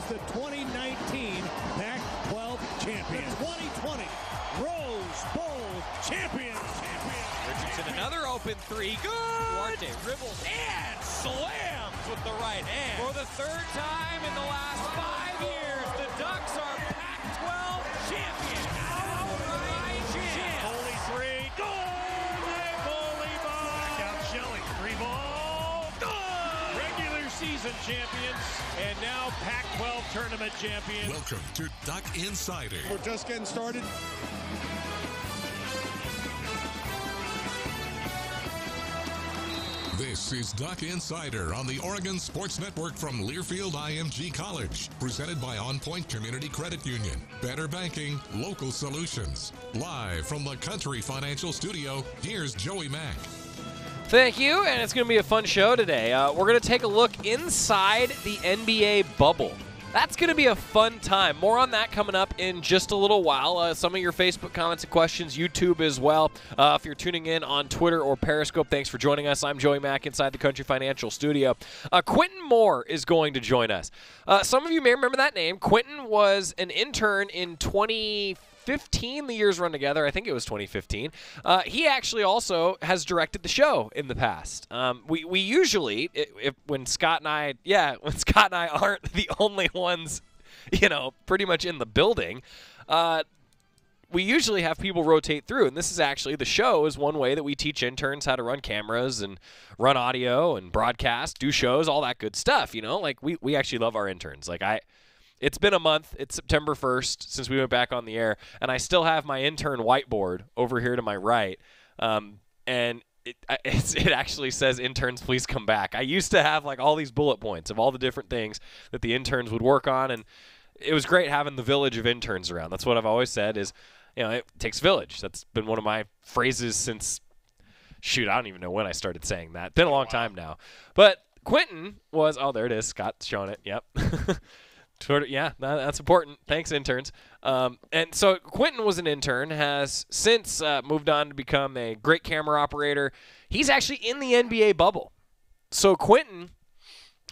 face the 2019 Pac-12 champions. 2020 Rose Bowl champions. champions. Richardson, another open three. Good. Duarte dribbles and slams with the right hand. For the third time in the last five years, the Ducks are Pac-12 champions. Champions and now Pac-12 tournament champions. Welcome to Duck Insider. We're just getting started. This is Duck Insider on the Oregon Sports Network from Learfield IMG College, presented by On Point Community Credit Union. Better banking, local solutions. Live from the Country Financial Studio, here's Joey Mac. Thank you, and it's going to be a fun show today. Uh, we're going to take a look inside the NBA bubble. That's going to be a fun time. More on that coming up in just a little while. Uh, some of your Facebook comments and questions, YouTube as well. Uh, if you're tuning in on Twitter or Periscope, thanks for joining us. I'm Joey Mac inside the Country Financial Studio. Uh, Quinton Moore is going to join us. Uh, some of you may remember that name. Quinton was an intern in 2015. 15 the years run together. I think it was 2015 uh, he actually also has directed the show in the past. Um, we, we usually if when scott and i yeah when scott and i aren't the only ones you know pretty much in the building uh, we usually have people rotate through. And this is actually the show is one way that we teach interns how to run cameras and run audio and broadcast do shows all that good stuff you know? Like we, we actually love our interns. Like i it's been a month. It's September 1st since we went back on the air, and I still have my intern whiteboard over here to my right. Um, and it, it actually says interns please come back. I used to have like all these bullet points of all the different things that the interns would work on and it was great having the village of interns around. That's what i've always said is you know it takes village. That's been one of my phrases since shoot i don't even know when i started saying that. Been a long time now. But quinton was oh there it is. Scott's showing it. Yep Twitter, yeah, that's important. Thanks, interns. Um, and so Quinton was an intern, has since uh, moved on to become a great camera operator. He's actually in the NBA bubble. So Quinton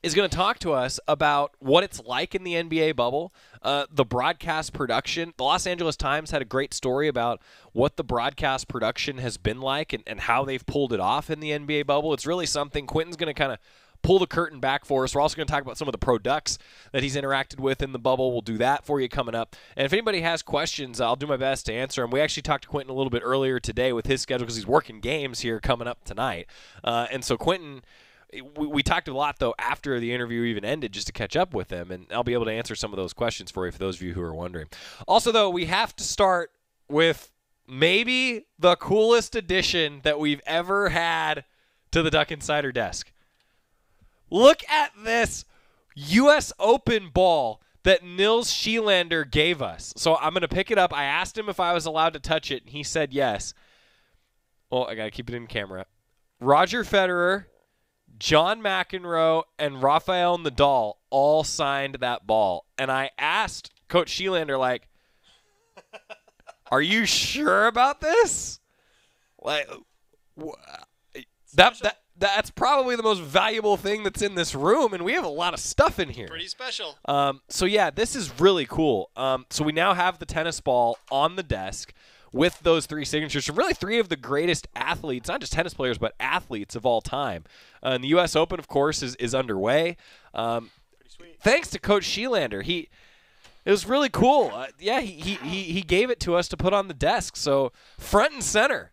is going to talk to us about what it's like in the NBA bubble, uh, the broadcast production. The Los Angeles Times had a great story about what the broadcast production has been like and, and how they've pulled it off in the NBA bubble. It's really something Quinton's going to kind of pull the curtain back for us. We're also going to talk about some of the pro ducks that he's interacted with in the bubble. We'll do that for you coming up. And if anybody has questions, I'll do my best to answer them. We actually talked to Quinton a little bit earlier today with his schedule because he's working games here coming up tonight. Uh, and so Quinton. We, we talked a lot though after the interview even ended just to catch up with him and I'll be able to answer some of those questions for you for those of you who are wondering. Also though, we have to start with maybe the coolest addition that we've ever had to the Duck Insider desk. Look at this U.S. Open ball that Nils Schyllander gave us. So I'm going to pick it up. I asked him if I was allowed to touch it, and he said yes. Well, I got to keep it in camera. Roger Federer, John McEnroe, and Rafael Nadal all signed that ball. And I asked Coach Schyllander, like, are you sure about this? Like, that, that that's probably the most valuable thing that's in this room, and we have a lot of stuff in here. Pretty special. Um, so yeah, this is really cool. Um, so we now have the tennis ball on the desk with those three signatures from really three of the greatest athletes, not just tennis players, but athletes of all time. Uh, and the U.S. Open, of course, is is underway. Um, thanks to Coach Schyllander, he. It was really cool. Uh, yeah, he, he, he, he gave it to us to put on the desk. So front and center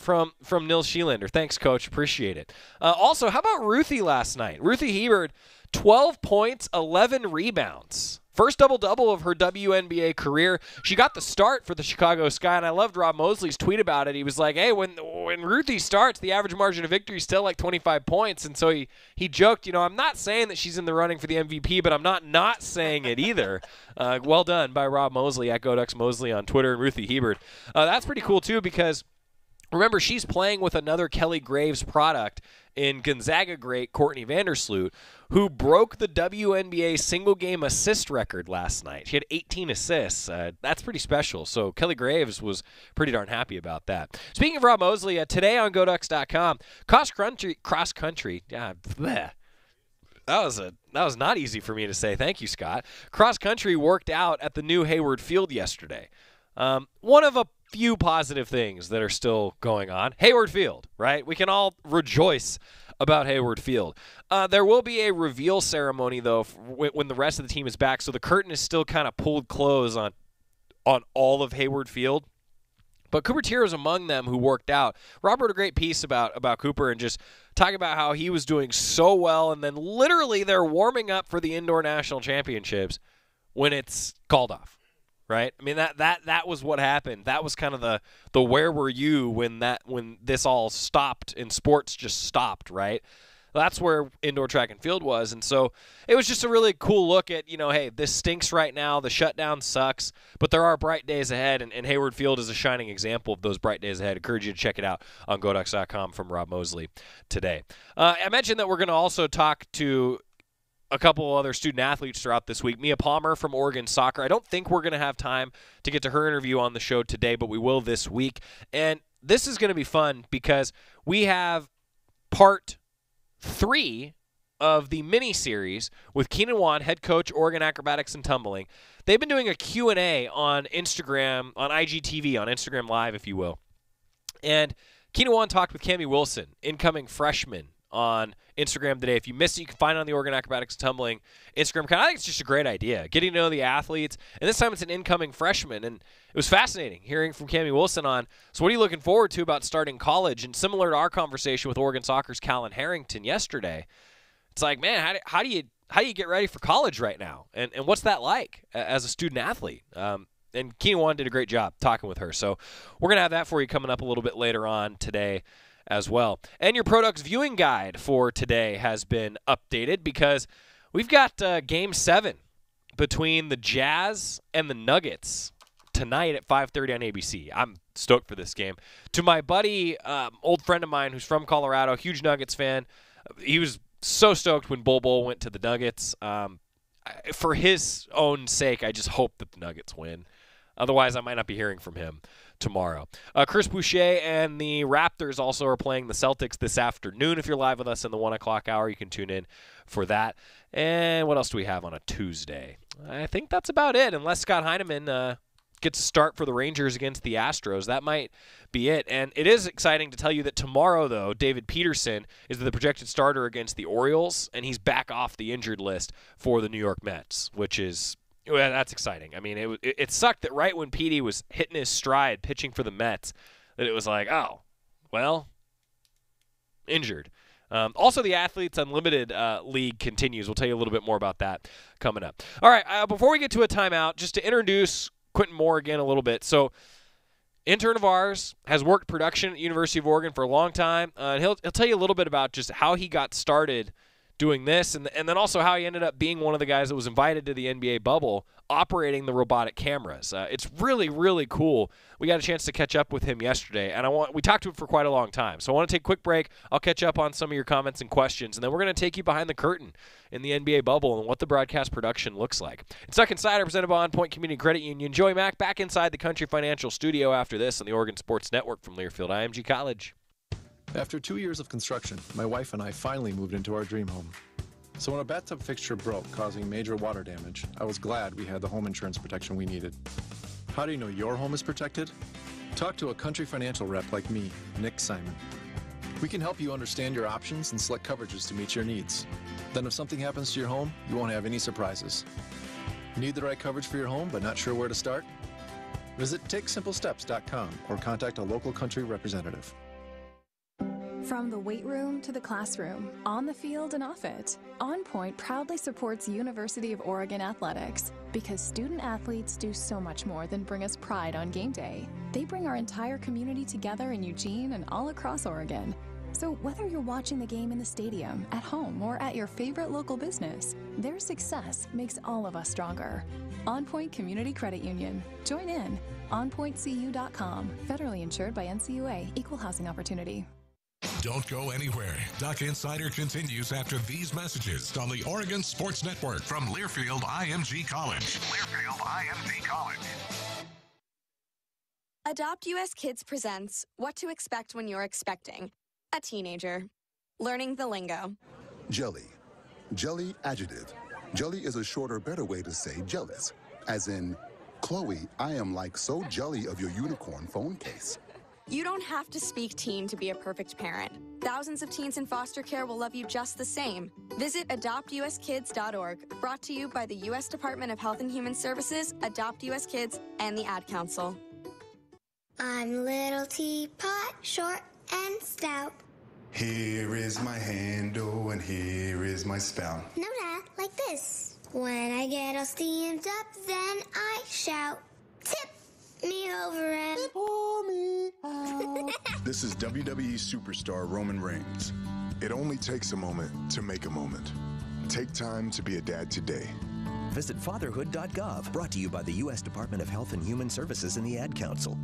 from from Nils Schyllander. Thanks, Coach. Appreciate it. Uh, also, how about Ruthy last night? Ruthy Hebard, 12 points, 11 rebounds. First double double of her WNBA career. She got the start for the Chicago Sky, and I loved Rob Moseley's tweet about it. He was like, "Hey, when when Ruthy starts, the average margin of victory is still like 25 points." And so he he joked, you know, I'm not saying that she's in the running for the MVP, but I'm not not saying it either. uh, well done by Rob Moseley at Goducks Moseley on Twitter and Ruthy Hebard. Uh, that's pretty cool too because Remember, she's playing with another Kelly Graves product in Gonzaga great Courtney Vandersloot, who broke the WNBA single game assist record last night. She had 18 assists. Uh, that's pretty special. So Kelly Graves was pretty darn happy about that. Speaking of Rob Moseley, uh, today on GoDucks.com, cross country, cross country, uh, bleh, That was a that was not easy for me to say. Thank you, Scott. Cross country worked out at the new Hayward Field yesterday. Um, one of a few positive things that are still going on. Hayward Field, right? We can all rejoice about Hayward Field. Uh, there will be a reveal ceremony though when, the rest of the team is back, so the curtain is still kind of pulled close on on all of Hayward Field. But Cooper Teare is among them who worked out. Rob wrote a great piece about about Cooper and just talking about how he was doing so well, and then literally they're warming up for the indoor national championships when it's called off. Right? I mean that that that was what happened. That was kind of the the where were you when that when this all stopped and sports just stopped, right? that's where indoor track and field was. And so it was just a really cool look at, you know, hey, this stinks right now. The shutdown sucks, but there are bright days ahead. And, and Hayward Field is a shining example of those bright days ahead. I encourage you to check it out on GoDucks.com from Rob Moseley today. Uh, I mentioned that we're going to also talk to a couple other student athletes throughout this week. Mia Palmer from Oregon Soccer. I don't think we're going to have time to get to her interview on the show today, but we will this week. And this is going to be fun because we have part three of the mini series with Keenyn Won, head coach, Oregon Acrobatics and Tumbling. They've been doing a Q&A on Instagram, on IGTV, on Instagram Live, if you will. And Keenyn Won talked with Cami Wilson, incoming freshman, on Instagram today. If you missed it, you can find it on the Oregon Acrobatics Tumbling Instagram account. I think it's just a great idea. Getting to know the athletes. And this time it's an incoming freshman. And it was fascinating hearing from Cami Wilson on, so what are you looking forward to about starting college? And similar to our conversation with Oregon Soccer's Callan Harrington yesterday, it's like, man, how do, how do you how do you get ready for college right now? And, and what's that like as a student athlete? Um, and Keenyn Won did a great job talking with her. So we're going to have that for you coming up a little bit later on today as well. And your Pro Ducks viewing guide for today has been updated because we've got uh, game seven between the Jazz and the Nuggets tonight at 5:30 on ABC. I'm stoked for this game. To my buddy, um, old friend of mine who's from Colorado, huge Nuggets fan, he was so stoked when Bol Bol went to the Nuggets. Um, for his own sake, I just hope that the Nuggets win. Otherwise, I might not be hearing from him tomorrow. Uh, Chris Boucher and the Raptors also are playing the Celtics this afternoon. If you're live with us in the one o'clock hour, you can tune in for that. And what else do we have on a Tuesday? I think that's about it, unless Scott Heineman uh, gets a start for the Rangers against the Astros. That might be it. And it is exciting to tell you that tomorrow, though, David Peterson is the projected starter against the Orioles, and he's back off the injured list for the New York Mets, which is well, that's exciting. I mean, it, it, sucked that right when Petey was hitting his stride pitching for the Mets, that it was like, oh, well, injured. Um, also, the Athletes Unlimited uh, League continues. We'll tell you a little bit more about that coming up. All right, uh, before we get to a timeout, just to introduce Quinton Moore again a little bit. So, intern of ours has worked production at University of Oregon for a long time, uh, and he'll he'll tell you a little bit about just how he got started doing this, and and then also how he ended up being one of the guys that was invited to the NBA bubble, operating the robotic cameras. Uh, it's really really cool. We got a chance to catch up with him yesterday, and I want we talked to him for quite a long time. So I want to take a quick break. I'll catch up on some of your comments and questions, and then we're going to take you behind the curtain in the NBA bubble and what the broadcast production looks like. It's Duck Insider presented by On Point Community Credit Union. Joey Mac back inside the Country Financial Studio after this on the Oregon Sports Network from Learfield IMG College. After two years of construction, my wife and I finally moved into our dream home. So when a bathtub fixture broke, causing major water damage, I was glad we had the home insurance protection we needed. How do you know your home is protected? Talk to a country financial rep like me, Nick Simon. We can help you understand your options and select coverages to meet your needs. Then if something happens to your home, you won't have any surprises. Need the right coverage for your home but not sure where to start? Visit TakeSimpleSteps.com or contact a local country representative. From the weight room to the classroom, on the field and off it, OnPoint proudly supports University of Oregon athletics because student athletes do so much more than bring us pride on game day. They bring our entire community together in Eugene and all across Oregon. So, whether you're watching the game in the stadium, at home, or at your favorite local business, their success makes all of us stronger. OnPoint Community Credit Union. Join in. OnPointCU.com. Federally insured by NCUA. Equal housing opportunity. Don't go anywhere. Duck Insider continues after these messages on the Oregon Sports Network from Learfield IMG College. Learfield IMG College. Adopt US Kids presents What to Expect When You're Expecting a Teenager. Learning the lingo. Jelly. Jelly adjective. Jelly is a shorter, better way to say jealous. As in, Chloe, I am like so jelly of your unicorn phone case. You don't have to speak teen to be a perfect parent. Thousands of teens in foster care will love you just the same. Visit adoptuskids.org, brought to you by the U.S. Department of Health and Human Services, Adopt U.S. Kids, and the Ad Council. I'm little teapot, short and stout. Here is my handle and here is my spout. No, Dad, like this. When I get all steamed up, then I shout, tip me over and pour me out. This is WWE superstar Roman Reigns. It only takes a moment to make a moment. Take time to be a dad today. Visit fatherhood.gov, brought to you by the U.S. Department of Health and Human Services and the Ad Council.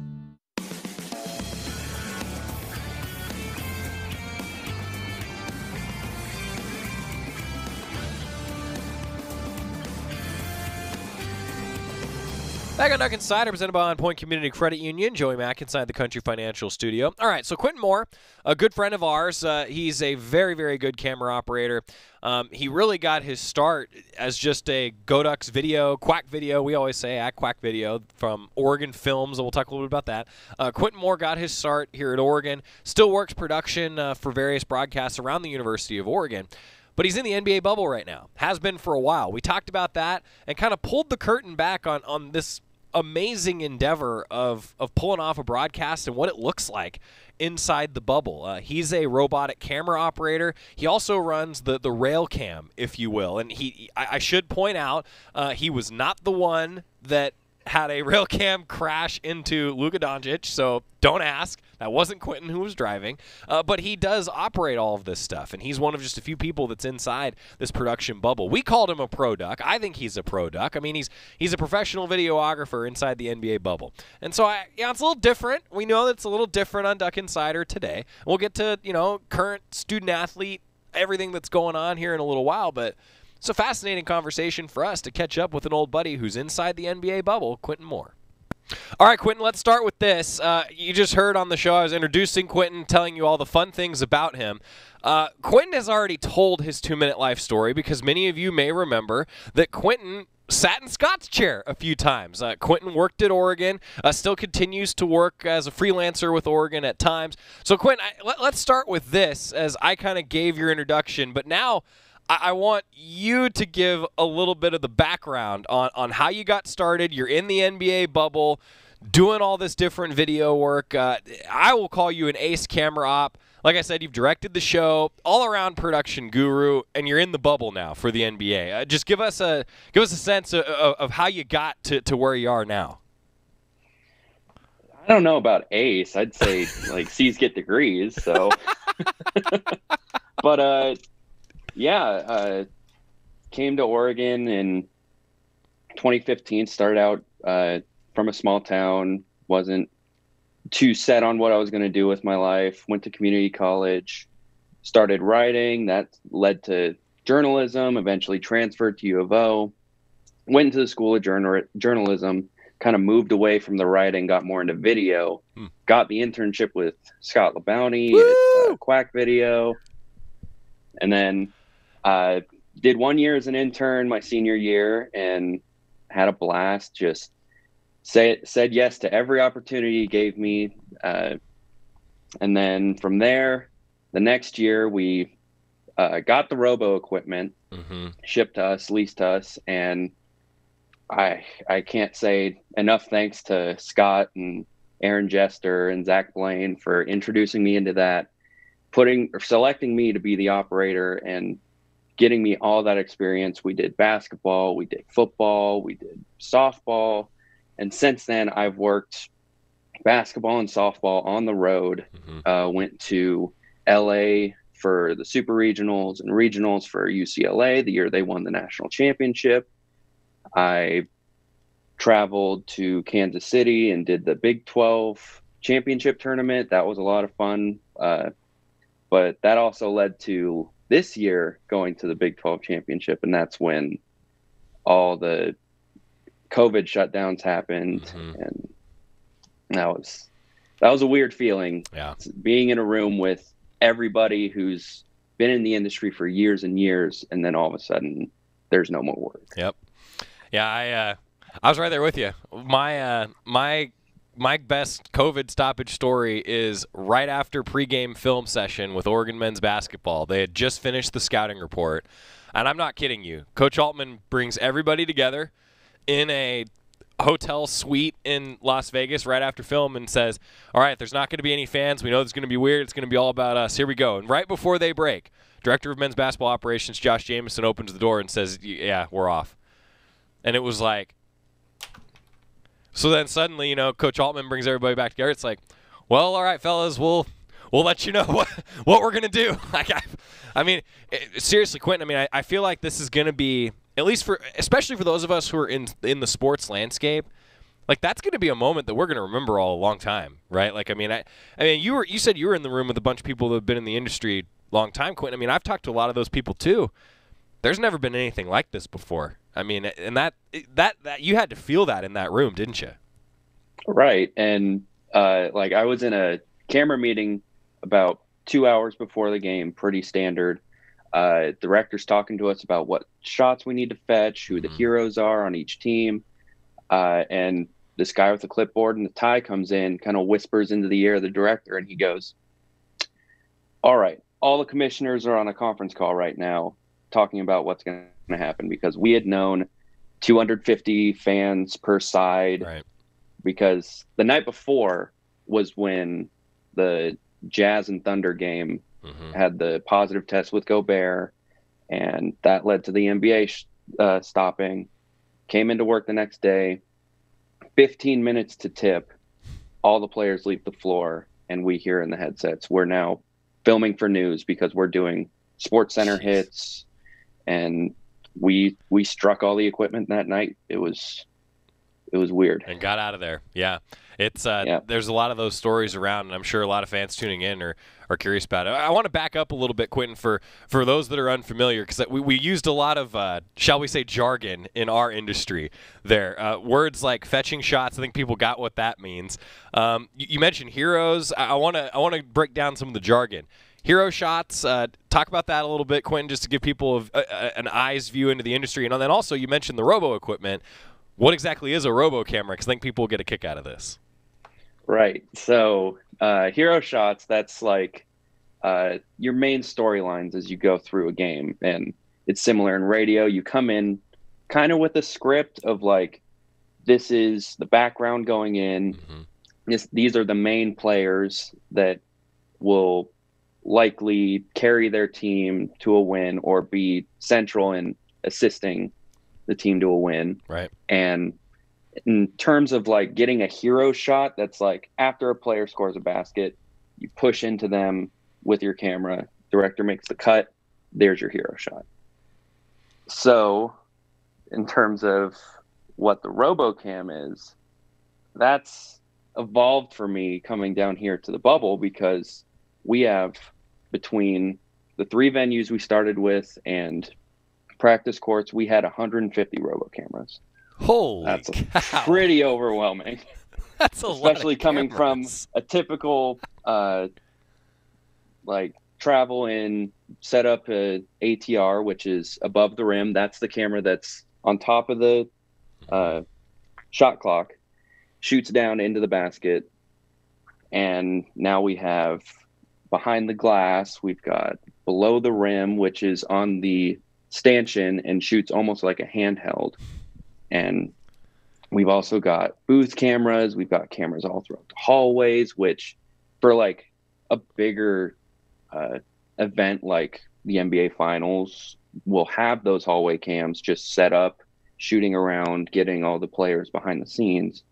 Back on Duck Insider, presented by On Point Community Credit Union. Joey Mac inside the Country Financial Studio. All right, so Quinton Moore, a good friend of ours. Uh, he's a very, very good camera operator. Um, he really got his start as just a Goducks video, Quack video. We always say at Quack video from Oregon Films, and we'll talk a little bit about that. Uh, Quinton Moore got his start here at Oregon. Still works production uh, for various broadcasts around the University of Oregon but he's in the NBA bubble right now. Has been for a while. We talked about that and kind of pulled the curtain back on on this amazing endeavor of of pulling off a broadcast and what it looks like inside the bubble. Uh, he's a robotic camera operator. He also runs the the rail cam, if you will. And he, I, I should point out, uh, he was not the one that had a rail cam crash into Luka Doncic, so don't ask. That wasn't Quinton who was driving, uh, but he does operate all of this stuff, and he's one of just a few people that's inside this production bubble. We called him a pro duck. I think he's a pro duck. I mean, he's he's a professional videographer inside the NBA bubble, and so I, yeah, it's a little different. We know that it's a little different on Duck Insider today. We'll get to you know current student athlete, everything that's going on here in a little while, but. It's a fascinating conversation for us to catch up with an old buddy who's inside the NBA bubble, Quinton Moore. All right, Quinton, let's start with this. Uh, you just heard on the show I was introducing Quinton, telling you all the fun things about him. Uh, Quinton has already told his two minute life story because many of you may remember that Quinton sat in Scott's chair a few times. Uh, Quinton worked at Oregon, uh, still continues to work as a freelancer with Oregon at times. So, Quinton, I, let, let's start with this as I kind of gave your introduction, but now I, I want you to give a little bit of the background on, on how you got started. You're in the NBA bubble, doing all this different video work. Uh, I will call you an ace camera op. Like I said, you've directed the show, all around production guru, and you're in the bubble now for the NBA. Uh, just give us a give us a sense of, of, of how you got to, to where you are now. I don't know about ace. I'd say like C's get degrees. So, but uh, yeah, uh, came to Oregon in 2015. Started out uh, from a small town. wasn't too set on what I was going to do with my life. Went to community college. Started writing. That led to journalism. Eventually transferred to U of O. Went into the school of journal- journalism. Kind of moved away from the writing. Got more into video. Hmm. Got the internship with Scott LeBounty at uh, Quack Video. And then uh, did one year as an intern my senior year and had a blast. Just say, said yes to every opportunity he gave me. Uh, and then from there, the next year, we uh, got the robo equipment mm-hmm. shipped to us, leased to us, and I I can't say enough thanks to Scott and Aaron Jester and Zach Blaine for introducing me into that, putting or selecting me to be the operator and getting me all that experience. We did basketball, we did football, we did softball. And since then, I've worked basketball and softball on the road. Mm-hmm. Uh, went to LA for the super regionals and regionals for UCLA the year they won the national championship. I traveled to Kansas City and did the Big 12 championship tournament. That was a lot of fun. Uh, but that also led to this year going to the Big 12 championship, and that's when all the COVID shutdowns happened, mm-hmm. and that was that was a weird feeling. Yeah, being in a room with everybody who's been in the industry for years and years, and then all of a sudden, there's no more work. Yep. Yeah, I uh, I was right there with you. My uh, my my best COVID stoppage story is right after pregame film session with Oregon men's basketball. They had just finished the scouting report, and I'm not kidding you. Coach Altman brings everybody together in a hotel suite in Las Vegas right after film and says, "All right, there's not going to be any fans. We know it's going to be weird. It's going to be all about us. Here we go." And right before they break, director of men's basketball operations Josh Jameson opens the door and says, "Yeah, we're off." And it was like so then suddenly, you know, Coach Altman brings everybody back together. It's like, well, all right, fellas, we'll we'll let you know what what we're gonna do. Like, I, I mean, it, seriously, Quinton. I mean, I, I feel like this is gonna be at least for, especially for those of us who are in in the sports landscape. Like that's going to be a moment that we're going to remember all a long time, right? Like, I mean, I, I mean, you were you said you were in the room with a bunch of people that have been in the industry a long time, Quinton. I mean, I've talked to a lot of those people too. There's never been anything like this before. I mean, and that that that you had to feel that in that room, didn't you? Right, and uh, like I was in a camera meeting about two hours before the game, pretty standard. Uh, director's talking to us about what shots we need to fetch, who the mm-hmm. heroes are on each team, uh, and this guy with the clipboard and the tie comes in, kind of whispers into the ear of the director, and he goes, "All right, all the commissioners are on a conference call right now, talking about what's going to happen because we had known 250 fans per side right. because the night before was when the Jazz and Thunder game mm-hmm. had the positive test with Gobert, and that led to the NBA uh, stopping. Came into work the next day, 15 minutes to tip. All the players leave the floor, and we hear in the headsets, we're now filming for news because we're doing Sports Center hits, and we we struck all the equipment that night. It was it was weird and got out of there. Yeah, it's uh, yeah. there's a lot of those stories around, and I'm sure a lot of fans tuning in are, are curious about it. I want to back up a little bit, Quinton, for for those that are unfamiliar, because we, we used a lot of uh, shall we say jargon in our industry. There, uh, words like fetching shots. I think people got what that means. Um, you, you, mentioned heroes. I want to I want to break down some of the jargon. Hero shots. Uh, talk about that a little bit, Quinton, just to give people a, a, an eyes view into the industry. And then also, you mentioned the robo equipment. What exactly is a robo camera? Because I think people will get a kick out of this. Right. So, uh, hero shots. That's like uh, your main storylines as you go through a game, and it's similar in radio. You come in kind of with a script of like, this is the background going in. Mm-hmm. This, these are the main players that will likely carry their team to a win or be central in assisting the team to a win. Right. And in terms of like getting a hero shot, that's like after a player scores a basket, you push into them with your camera, director makes the cut, there's your hero shot. So, in terms of what the RoboCam is, that's evolved for me coming down here to the bubble because we have between the three venues we started with and practice courts, we had 150 robo cameras. Holy That's cow. pretty overwhelming. That's a especially coming from a typical uh, like travel in set up a ATR, which is above the rim. That's the camera that's on top of the uh, shot clock, shoots down into the basket, and now we have behind the glass. We've got below the rim, which is on the stanchion and shoots almost like a handheld. And we've also got booth cameras. We've got cameras all throughout the hallways, which for like a bigger uh, event like the NBA Finals, we'll have those hallway cams just set up, shooting around, getting all the players behind the scenes.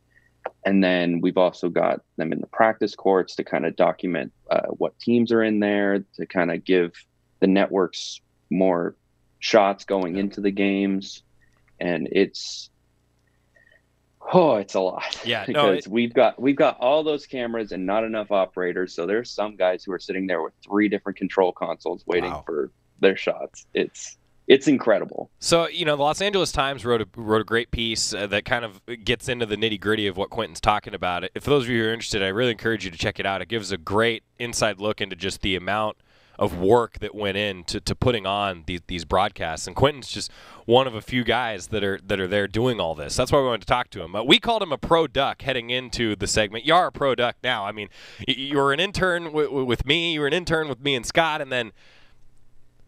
And then we've also got them in the practice courts to kind of document uh, what teams are in there, to kind of give the networks more shots going into the games. And it's oh, it's a lot. Yeah, because no, it, we've got we've got all those cameras and not enough operators. So there's some guys who are sitting there with three different control consoles waiting wow. for their shots. It's it's incredible. So you know, the Los Angeles Times wrote a wrote a great piece uh, that kind of gets into the nitty gritty of what Quinton's talking about. If those of you who are interested, I really encourage you to check it out. It gives a great inside look into just the amount of work that went into to putting on these, these broadcasts. And Quinton's just one of a few guys that are that are there doing all this. That's why we wanted to talk to him. Uh, we called him a pro duck heading into the segment. You are a pro duck now. I mean, you were an intern w- with me. You were an intern with me and Scott, and then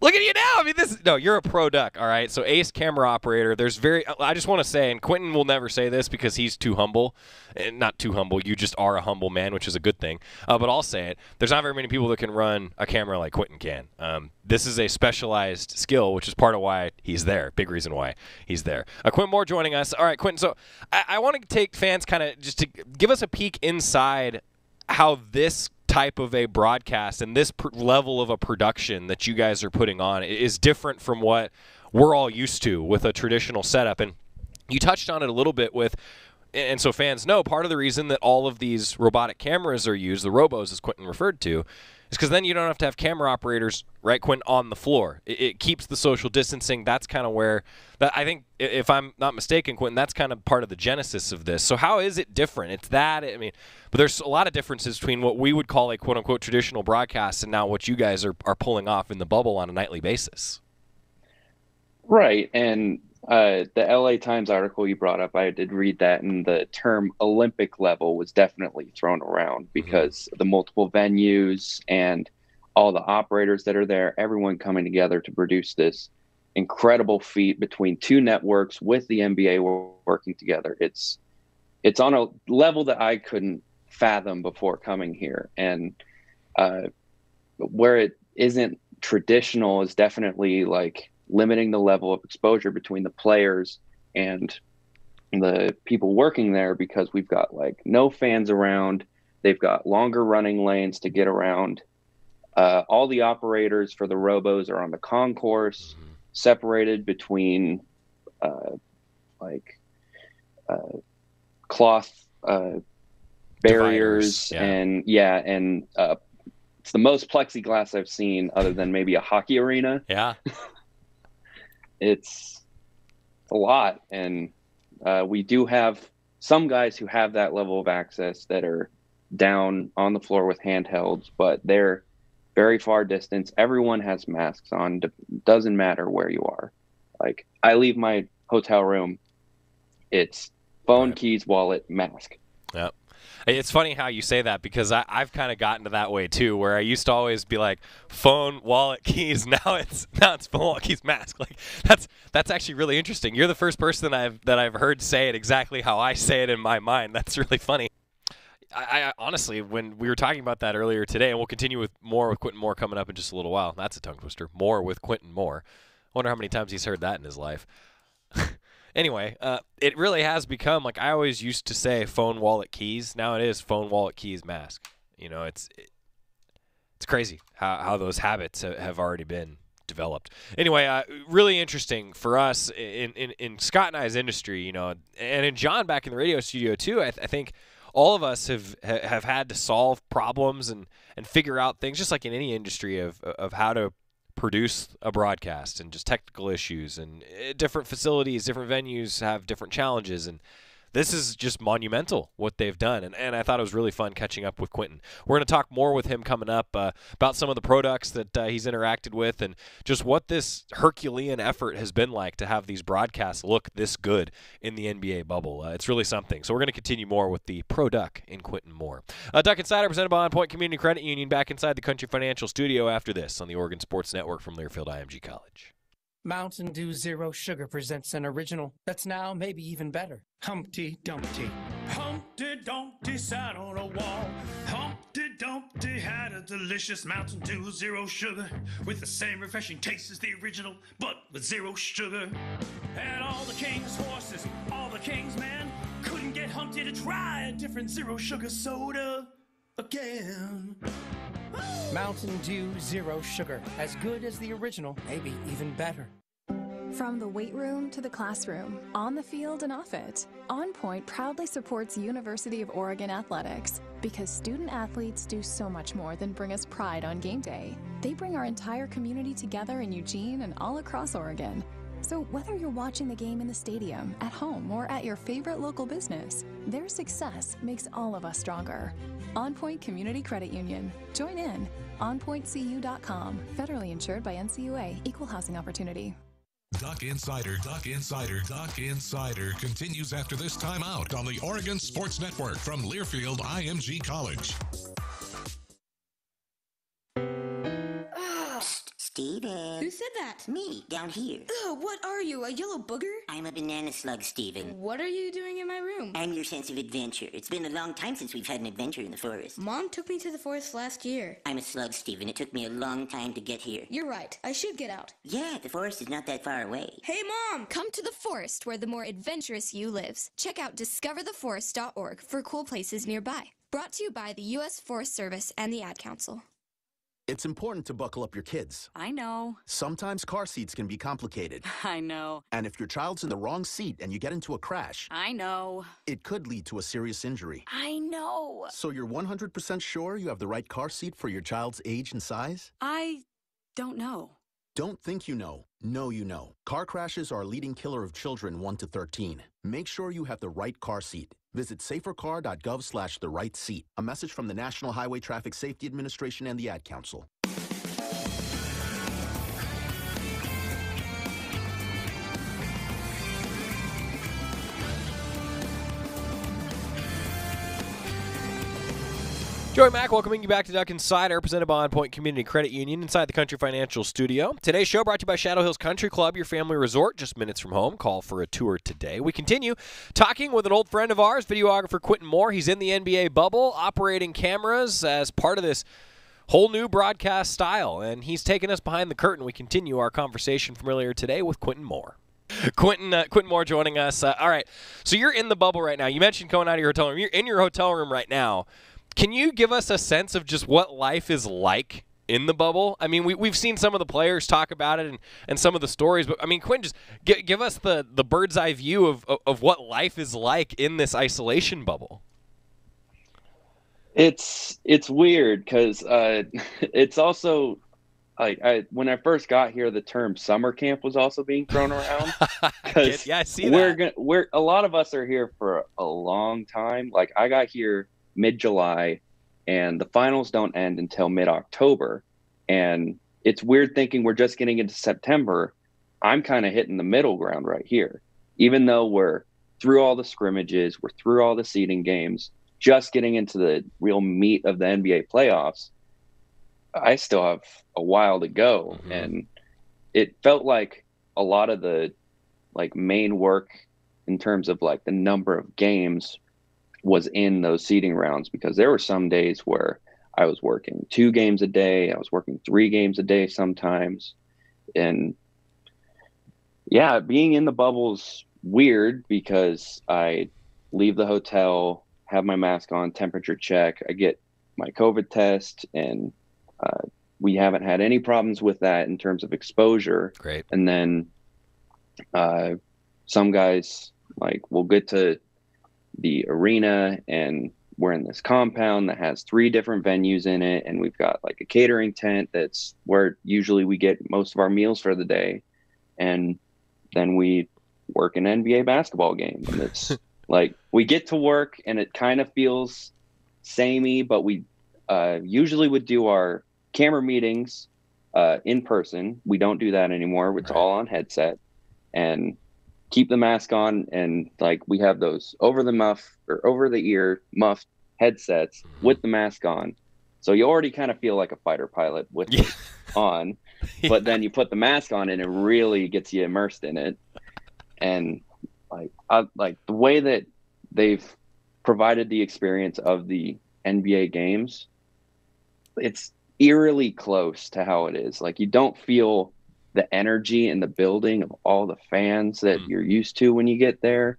Look at you now. I mean, this no, you're a pro duck, all right. So ace camera operator. There's very. I just want to say, and Quinton will never say this because he's too humble, and not too humble. You just are a humble man, which is a good thing. Uh, but I'll say it. There's not very many people that can run a camera like Quinton can. Um, this is a specialized skill, which is part of why he's there. Big reason why he's there. Uh, Quinton Moore joining us. All right, Quinton. So I, I want to take fans kind of just to give us a peek inside how this type of a broadcast and this pr- level of a production that you guys are putting on is different from what we're all used to with a traditional setup. And you touched on it a little bit with and so fans know part of the reason that all of these robotic cameras are used, the robos as Quinton referred to, is because then you don't have to have camera operators right Quinton on the floor. It, it keeps the social distancing. That's kind of where that I think, if I'm not mistaken, Quinton, that's kind of part of the genesis of this. So how is it different? It's that I mean, but there's a lot of differences between what we would call a quote unquote traditional broadcast and now what you guys are are pulling off in the bubble on a nightly basis. Right, and uh, the LA Times article you brought up, I did read that, and the term Olympic level was definitely thrown around because mm-hmm. the multiple venues and all the operators that are there, everyone coming together to produce this incredible feat between two networks with the NBA working together. It's it's on a level that I couldn't fathom before coming here, and uh, where it isn't traditional is definitely like limiting the level of exposure between the players and the people working there because we've got like no fans around. They've got longer running lanes to get around. Uh, all the operators for the robos are on the concourse, mm-hmm. separated between uh, like uh, cloth uh, barriers yeah. and yeah, and uh, it's the most plexiglass I've seen, other than maybe a hockey arena. Yeah. it's a lot, and uh, we do have some guys who have that level of access that are down on the floor with handhelds, but they're very far distance. Everyone has masks on. Doesn't matter where you are. Like I leave my hotel room, it's phone, right. keys, wallet, mask. Yep. It's funny how you say that because I, have kind of gotten to that way too, where I used to always be like phone, wallet, keys. Now it's now it's phone, wallet, keys, mask. Like that's that's actually really interesting. You're the first person I've that I've heard say it exactly how I say it in my mind. That's really funny. I, I, honestly, when we were talking about that earlier today, and we'll continue with more with Quinton Moore coming up in just a little while. That's a tongue twister. More with Quinton Moore. I wonder how many times he's heard that in his life. anyway, uh, it really has become like I always used to say phone, wallet, keys. Now it is phone, wallet, keys, mask. You know, it's it, it's crazy how, how those habits have already been developed. Anyway, uh, really interesting for us in, in, in Scott and I's industry, you know, and in John back in the radio studio too. I, th- I think all of us have have had to solve problems and and figure out things, just like in any industry of of how to produce a broadcast and just technical issues and eh, different facilities, different venues have different challenges and this is just monumental what they've done. And, and I thought it was really fun catching up with Quinton. We're going to talk more with him coming up uh, about some of the Pro Ducks that uh, he's interacted with and just what this Herculean effort has been like to have these broadcasts look this good in the NBA bubble. Uh, it's really something. So we're going to continue more with the Pro Duck in Quinton Moore. Uh, Duck Insider presented by On Point Community Credit Union back inside the Country Financial Studio after this on the Oregon Sports Network from Learfield IMG College. Mountain Dew Zero Sugar presents an original that's now maybe even better. Humpty Dumpty. Humpty Dumpty sat on a wall. Humpty Dumpty had a delicious Mountain Dew Zero Sugar with the same refreshing taste as the original, but with zero sugar. And all the king's horses, all the king's men couldn't get Humpty to try a different zero sugar soda again. Mountain Dew Zero Sugar. As good as the original, maybe even better. From the weight room to the classroom, on the field and off it, On Point proudly supports University of Oregon athletics because student athletes do so much more than bring us pride on game day. They bring our entire community together in Eugene and all across Oregon. So, whether you're watching the game in the stadium, at home, or at your favorite local business, their success makes all of us stronger. On Point Community Credit Union. Join in. OnPointCU.com. Federally insured by NCUA. Equal housing opportunity. Duck Insider, Duck Insider, Duck Insider continues after this timeout on the Oregon Sports Network from Learfield IMG College. Said that? Me, down here. Ugh, what are you, a yellow booger? I'm a banana slug, Steven. What are you doing in my room? I'm your sense of adventure. It's been a long time since we've had an adventure in the forest. Mom took me to the forest last year. I'm a slug, Steven. It took me a long time to get here. You're right. I should get out. Yeah, the forest is not that far away. Hey, Mom! Come to the forest where the more adventurous you lives. Check out discovertheforest.org for cool places nearby. Brought to you by the U.S. Forest Service and the Ad Council. It's important to buckle up your kids. I know. Sometimes car seats can be complicated. I know. And if your child's in the wrong seat and you get into a crash, I know. it could lead to a serious injury. I know. So you're 100% sure you have the right car seat for your child's age and size? I don't know. Don't think you know. Know you know. Car crashes are a leading killer of children 1 to 13. Make sure you have the right car seat. Visit safercar.gov slash the right seat. A message from the National Highway Traffic Safety Administration and the Ad Council. Joey Mac welcoming you back to Duck Insider, presented by On Point Community Credit Union inside the Country Financial Studio. Today's show brought to you by Shadow Hills Country Club, your family resort just minutes from home. Call for a tour today. We continue talking with an old friend of ours, videographer Quinton Moore. He's in the NBA bubble, operating cameras as part of this whole new broadcast style, and he's taking us behind the curtain. We continue our conversation from earlier today with Quinton Moore. Quinton, uh, Quinton Moore joining us. Uh, all right, so you're in the bubble right now. You mentioned going out of your hotel room. You're in your hotel room right now. Can you give us a sense of just what life is like in the bubble? I mean, we, we've seen some of the players talk about it and, and some of the stories, but I mean, Quinn, just g- give us the, the bird's eye view of, of, of what life is like in this isolation bubble. It's it's weird because uh, it's also like I when I first got here, the term summer camp was also being thrown around. Yeah, I see that. we're gonna we're a lot of us are here for a long time. Like I got here mid July, and the finals don't end until mid October, and it's weird thinking we're just getting into September. I'm kind of hitting the middle ground right here, even though we're through all the scrimmages, we're through all the seeding games, just getting into the real meat of the NBA playoffs. I still have a while to go, mm-hmm. and it felt like a lot of the like main work in terms of like the number of games was in those seeding rounds because there were some days where I was working two games a day, I was working three games a day sometimes. And yeah, being in the bubble's weird because I leave the hotel, have my mask on, temperature check, I get my COVID test, and uh, we haven't had any problems with that in terms of exposure. Great. And then uh, some guys like will get to the arena and we're in this compound that has three different venues in it. And we've got like a catering tent that's where usually we get most of our meals for the day. And then we work an NBA basketball game. And it's like we get to work and it kind of feels samey but we uh, usually would do our camera meetings uh, in person. We don't do that anymore. It's all on headset. And keep the mask on and like we have those over the muff or over the ear muff headsets mm-hmm. with the mask on. So you already kind of feel like a fighter pilot with it on but then you put the mask on and it really gets you immersed in it. And like I, like the way that they've provided the experience of the NBA games it's eerily close to how it is. Like you don't feel the energy and the building of all the fans that mm. you're used to when you get there.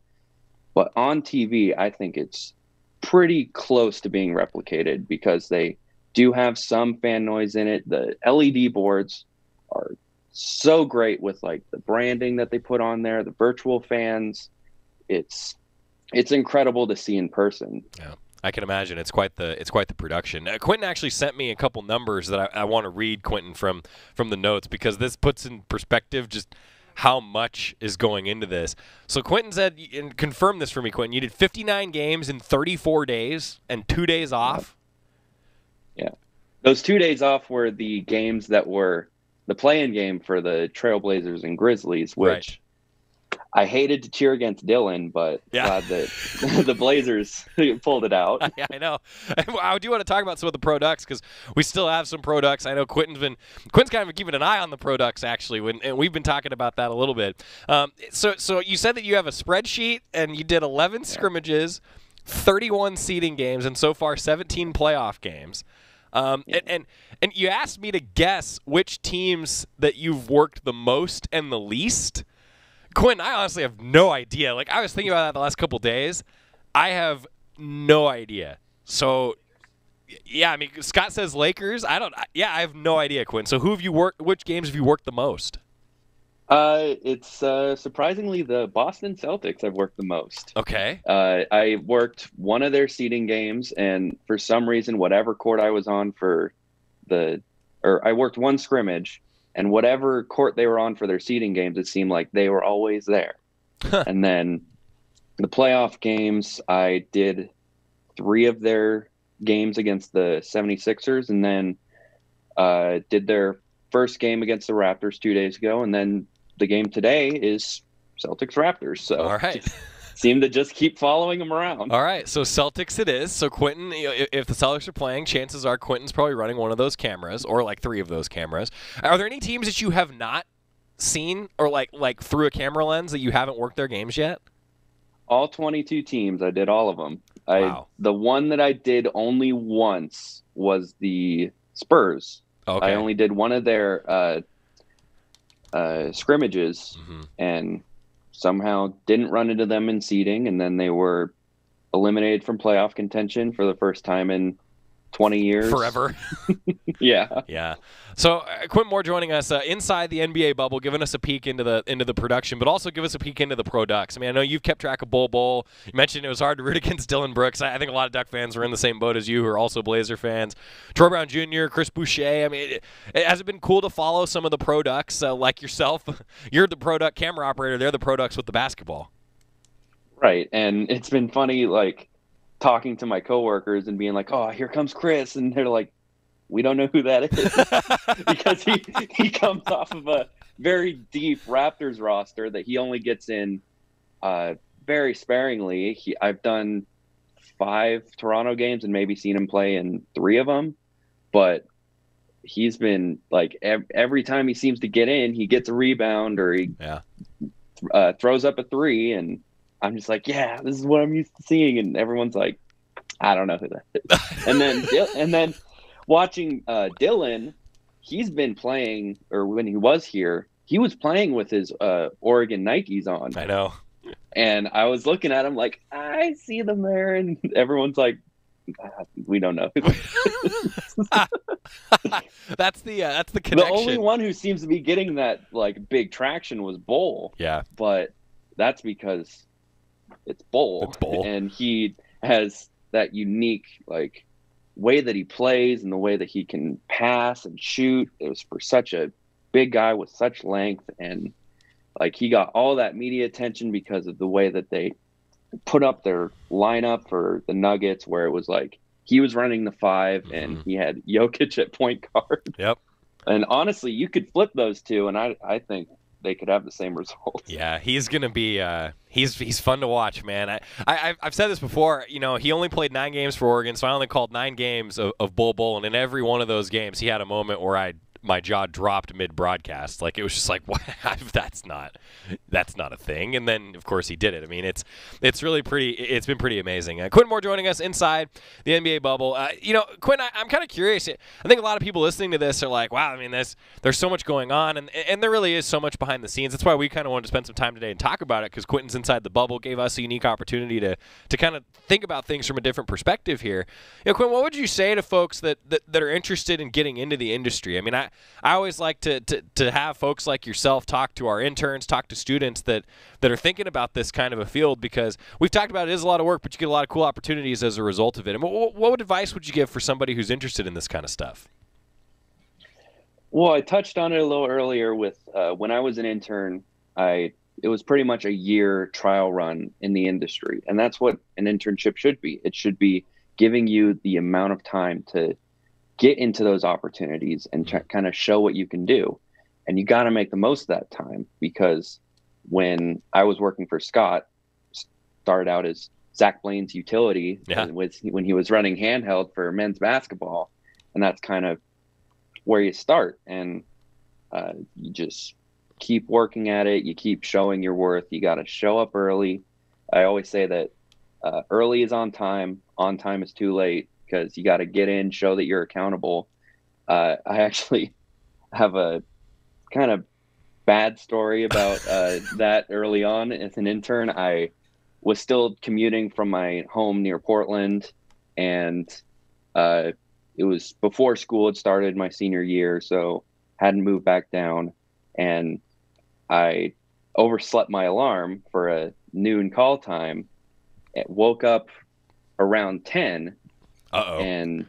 But on TV, I think it's pretty close to being replicated because they do have some fan noise in it. The LED boards are so great with like the branding that they put on there, the virtual fans. It's it's incredible to see in person. Yeah. I can imagine it's quite the it's quite the production. Uh, Quinton actually sent me a couple numbers that I, I want to read, Quinton, from from the notes because this puts in perspective just how much is going into this. So Quinton said, and confirm this for me, Quinton. You did 59 games in 34 days and two days off. Yeah, those two days off were the games that were the play-in game for the Trailblazers and Grizzlies, which. Right. I hated to cheer against Dillon, but Yeah. glad that the Blazers pulled it out. yeah, I know. I do want to talk about some of the Pro Ducks because we still have some Pro Ducks. I know Quinton's been Quinton's kind of keeping an eye on the Pro Ducks actually, when, and we've been talking about that a little bit. Um, so, so you said that you have a spreadsheet and you did 11 scrimmages, 31 seeding games, and so far 17 playoff games. Um, and, and and you asked me to guess which teams that you've worked the most and the least. Quinn, I honestly have no idea. Like I was thinking about that the last couple days. I have no idea. So yeah, I mean Scott says Lakers. I don't yeah, I have no idea, Quinn. So who have you worked which games have you worked the most? Uh, it's uh, surprisingly the Boston Celtics I've worked the most. Okay. Uh, I worked one of their seeding games, and for some reason, whatever court I was on for the, or I worked one scrimmage, and whatever court they were on for their seeding games, it seemed like they were always there. and then the playoff games, I did three of their games against the 76ers, and then uh, did their first game against the Raptors two days ago, and then the game today is Celtics Raptors. So All right. seem to just keep following them around. All right, so Celtics it is. So Quinton, you know, if- if the Celtics are playing, chances are Quinton's probably running one of those cameras or like three of those cameras. Are there any teams that you have not seen or like like through a camera lens that you haven't worked their games yet? All 22 teams, I did all of them. I Wow. the one that I did only once was the Spurs. Okay. I only did one of their uh, uh, scrimmages, Mm-hmm. and somehow didn't run into them in seeding, and then they were eliminated from playoff contention for the first time in 20 years. Forever. yeah. Yeah. So uh, Quinton Moore joining us uh, inside the NBA bubble, giving us a peek into the into the production, but also give us a peek into the Pro Ducks. I mean, I know you've kept track of Bol Bol. You mentioned it was hard to root against Dillon Brooks. I, I think a lot of Duck fans were in the same boat as you, who are also Blazer fans. Troy Brown Jr., Chris Boucher. I mean, it, it, has it been cool to follow some of the Pro Ducks uh, like yourself? You're the Pro Duck camera operator. They're the Pro Ducks with the basketball. Right. And it's been funny, like talking to my coworkers and being like, "Oh, here comes Chris," and they're like, "We don't know who that is," because he he comes off of a very deep Raptors roster that he only gets in uh, very sparingly. He, I've done five Toronto games and maybe seen him play in three of them, but he's been like ev- every time he seems to get in, he gets a rebound or he yeah. uh, throws up a three, and I'm just like, yeah, this is what I'm used to seeing, and everyone's like, I don't know who that is. and then and then watching uh, Dillon, he's been playing, or when he was here, he was playing with his uh, Oregon Nikes on. I know. And I was looking at him like, I see them there, and everyone's like, "Ah, we don't know. that's the uh, that's the connection. the only one who seems to be getting that like big traction was Bol. Yeah. But that's because it's Bol. It's. And he has that unique like way that he plays and the way that he can pass and shoot. It was for such a big guy with such length and like he got all that media attention because of the way that they put up their lineup for the Nuggets where it was like he was running the 5 and mm-hmm. he had Jokic at point guard. Yep. And honestly, you could flip those two, and I I think they could have the same results. Yeah, he's gonna be. Uh, he's he's fun to watch, man. I, I I've- said this before. You know, he only played nine games for Oregon, so I only called nine games of, of Bol Bol, and in every one of those games, he had a moment where I my jaw dropped mid broadcast. Like it was just like, what? that's not that's not a thing. And then of course he did it. I mean, it's it's really pretty. It's been pretty amazing. Uh, Quinn Moore joining us inside the NBA bubble. Uh, you know, Quinn, I, I'm kind of curious. I think a lot of people listening to this are like, wow. I mean, there's there's so much going on, and and there really is so much behind the scenes. That's why we kind of wanted to spend some time today and talk about it because Quinton's inside the bubble gave us a unique opportunity to to kind of think about things from a different perspective here. You know, Quinn, what would you say to folks that, that, that are interested in getting into the industry? I mean, I, I always like to, to, to have folks like yourself talk to our interns, talk to students that, that are thinking about this kind of a field because we've talked about it is a lot of work, but you get a lot of cool opportunities as a result of it. And what, what advice would you give for somebody who's interested in this kind of stuff? Well, I touched on it a little earlier with uh, when I was an intern. I it was pretty much a year trial run in the industry, and that's what an internship should be. It should be giving you the amount of time to get into those opportunities and ch- kind of show what you can do. And you got to make the most of that time because when I was working for Scott, started out as Zach Blaine's utility Yeah. with when he was running handheld for men's basketball, and that's kind of where you start. And uh, you just keep working at it. You keep showing your worth. You got to show up early. I always say that uh, early is on time. On time is too late because you got to get in, show that you're accountable. Uh, I actually have a kind of bad story about uh, that early on as an intern. I was still commuting from my home near Portland, and uh, it was before school had started my senior year, so hadn't moved back down, and I overslept my alarm for a noon call time. It woke up around ten, Uh-oh. and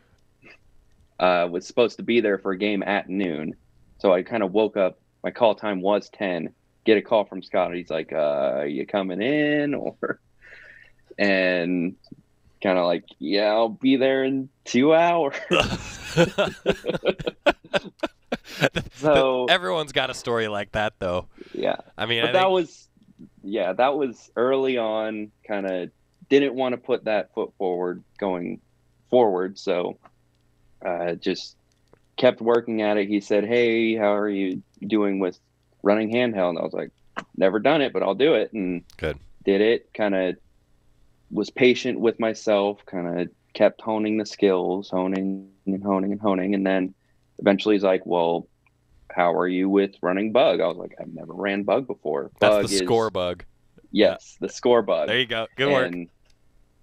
uh, was supposed to be there for a game at noon. So I kind of woke up. My call time was ten. Get a call from Scott. He's like, uh, "Are you coming in?" Or and kind of like, "Yeah, I'll be there in two hours." so everyone's got a story like that, though. yeah, I mean, but I that think- was yeah, that was early on. Kind of didn't want to put that foot forward going forward, so uh, just kept working at it. He said, "Hey, how are you doing with running handheld?" And I was like, "Never done it, but I'll do it." And Good. did it. Kind of was patient with myself. Kind of kept honing the skills, honing and honing and honing, and then eventually he's like, "Well." How are you with running bug? I was like, I've never ran bug before. That's bug the is- score bug. Yes, the score bug. There you go. Good work.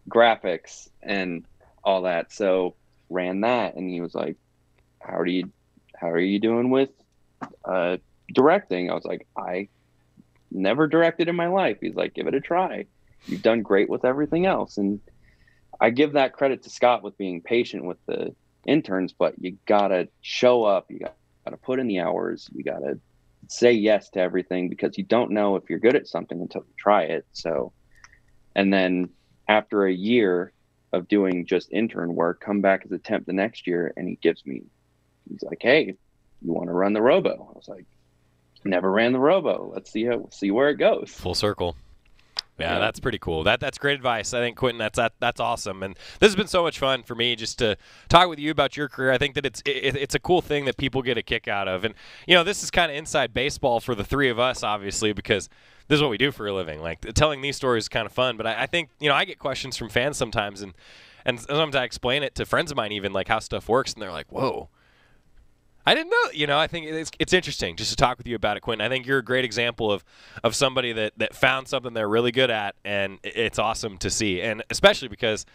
Graphics and all that. So ran that, and he was like, "How do you, how are you doing with uh, directing?" I was like, "I never directed in my life." He's like, "Give it a try. You've done great with everything else." And I give that credit to Scott with being patient with the interns, but you gotta show up. You gotta put in the hours. You gotta say yes to everything because you don't know if you're good at something until you try it. So, and then after a year of doing just intern work, come back as a temp the next year, and he gives me, he's like, "Hey, you want to run the robo?" I was like, "Never ran the robo. Let's see how see where it goes." Full circle. Yeah, that's pretty cool. That that's great advice. I think Quinton, that's that, that's awesome. And this has been so much fun for me just to talk with you about your career. I think that it's it, it's a cool thing that people get a kick out of. And you know, this is kind of inside baseball for the three of us, obviously, because this is what we do for a living. Like telling these stories is kind of fun. But I, I think you know, I get questions from fans sometimes, and and sometimes I explain it to friends of mine, even like how stuff works, and they're like, "Whoa." I didn't know. You know, I think it's it's interesting just to talk with you about it, Quinton. I think you're a great example of of somebody that that found something they're really good at, and it's awesome to see. And especially because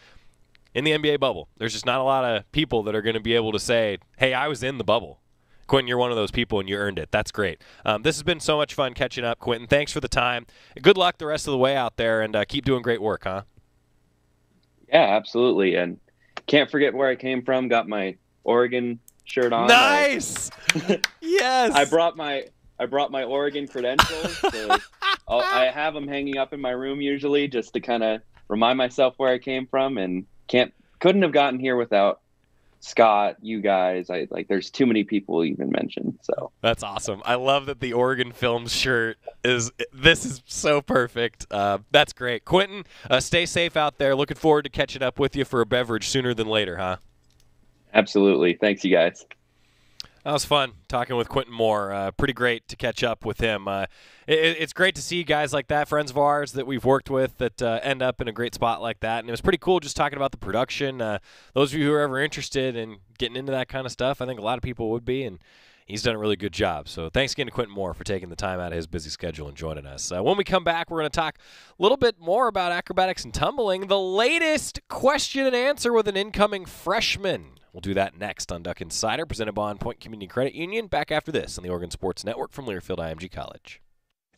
in the NBA bubble, there's just not a lot of people that are going to be able to say, "Hey, I was in the bubble." Quinton, you're one of those people, and you earned it. That's great. Um, this has been so much fun catching up, Quinton. Thanks for the time. Good luck the rest of the way out there, and uh, keep doing great work, huh? Yeah, absolutely. And can't forget where I came from. Got my Oregon shirt on. Nice. yes. I brought my I brought my Oregon credentials. So I'll, I have them hanging up in my room usually, just to kind of remind myself where I came from. And can't couldn't have gotten here without Scott, you guys. I like. There's too many people even mentioned. So That's awesome. I love that the Oregon Films shirt is. This is so perfect. Uh, that's great, Quinton. Uh, stay safe out there. Looking forward to catching up with you for a beverage sooner than later, huh? absolutely, thanks you guys. That was fun talking with Quinton Moore. Uh, pretty great to catch up with him. Uh, it, it's great to see guys like that, friends of ours that we've worked with, that uh, end up in a great spot like that. And it was pretty cool just talking about the production. Uh, those of you who are ever interested in getting into that kind of stuff, I think a lot of people would be. And he's done a really good job. So thanks again to Quinton Moore for taking the time out of his busy schedule and joining us. Uh, when we come back, we're going to talk a little bit more about acrobatics and tumbling, the latest question and answer with an incoming freshman. We'll do that next on Duck Insider, presented by On Point Community Credit Union. Back after this on the Oregon Sports Network from Learfield IMG College.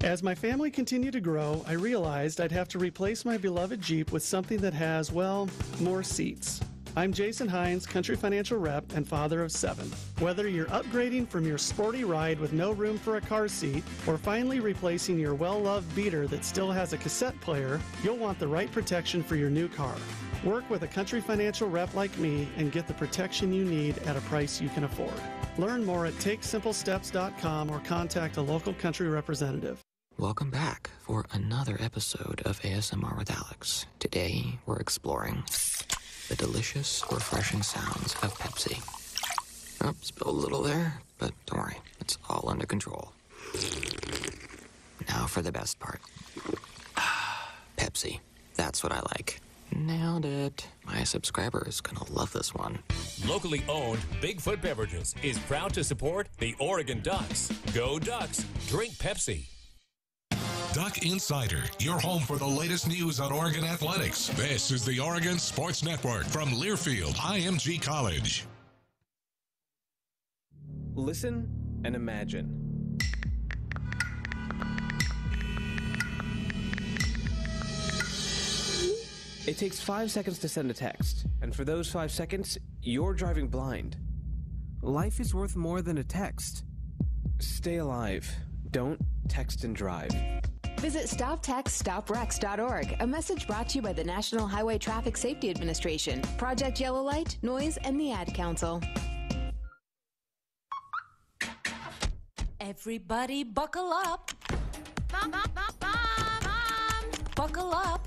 As my family continued to grow, I realized I'd have to replace my beloved Jeep with something that has, well, more seats. I'm Jason Hines, Country Financial Rep and father of seven. Whether you're upgrading from your sporty ride with no room for a car seat or finally replacing your well loved beater that still has a cassette player, you'll want the right protection for your new car. Work with a Country Financial Rep like me and get the protection you need at a price you can afford. Learn more at takesimplesteps.com or contact a local country representative. Welcome back for another episode of ASMR with Alex. Today, we're exploring the delicious, refreshing sounds of Pepsi. Oh, spilled a little there, but don't worry, it's all under control. Now for the best part Pepsi. That's what I like. Nailed it. My subscriber is gonna love this one. Locally owned Bigfoot Beverages is proud to support the Oregon Ducks. Go Ducks! Drink Pepsi. Duck Insider, your home for the latest news on Oregon athletics. This is the Oregon Sports Network from Learfield IMG College. Listen and imagine. It takes five seconds to send a text, and for those five seconds, you're driving blind. Life is worth more than a text. Stay alive. Don't text and drive. Visit StopTextStopWrecks.org, a message brought to you by the National Highway Traffic Safety Administration, Project Yellow Light, Noise, and the Ad Council. Everybody buckle up. Mom, mom, mom, mom, mom. Buckle up.